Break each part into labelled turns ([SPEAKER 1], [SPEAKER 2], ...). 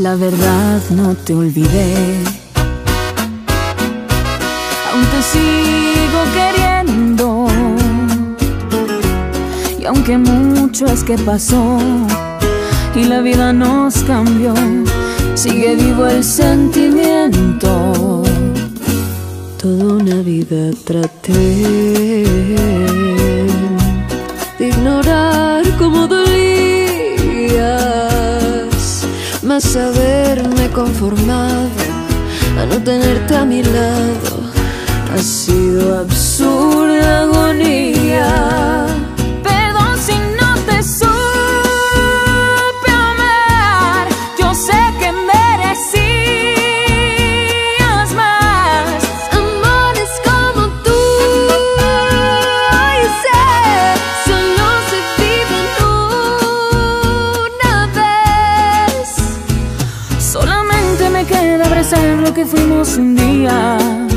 [SPEAKER 1] La verdad no te olvidé. Aún te sigo queriendo. Y aunque mucho es que pasó y la vida nos cambió, sigue vivo el sentimiento. Toda una vida traté de ignorar más haberme conformado a no tenerte a mi lado ha sido absurda abrazar lo que fuimos un día.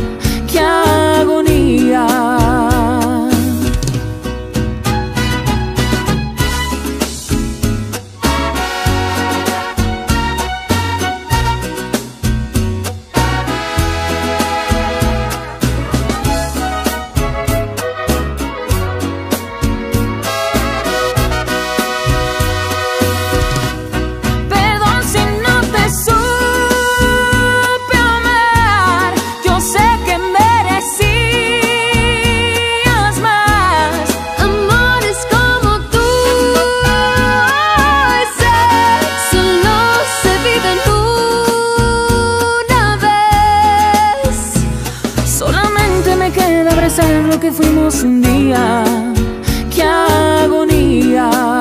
[SPEAKER 1] me queda abrazar lo que fuimos un día. ¡Qué agonía!